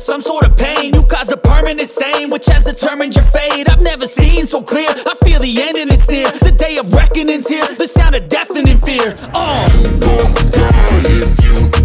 some sort of pain. You caused a permanent stain Which has determined your fate. I've never seen so clear. I feel the end and it's near. The day of reckoning's here. The sound of deafening fear. Oh, uh. You die if you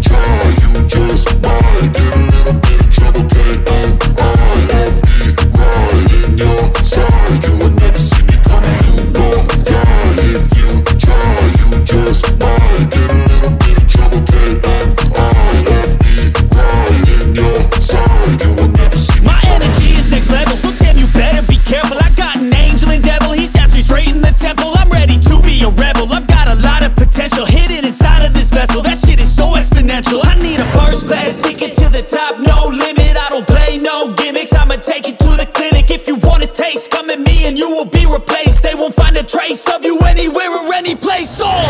don't play no gimmicks, I'ma take you to the clinic If you want a taste, come at me and you will be replaced. They won't find a trace of you anywhere or any place, oh!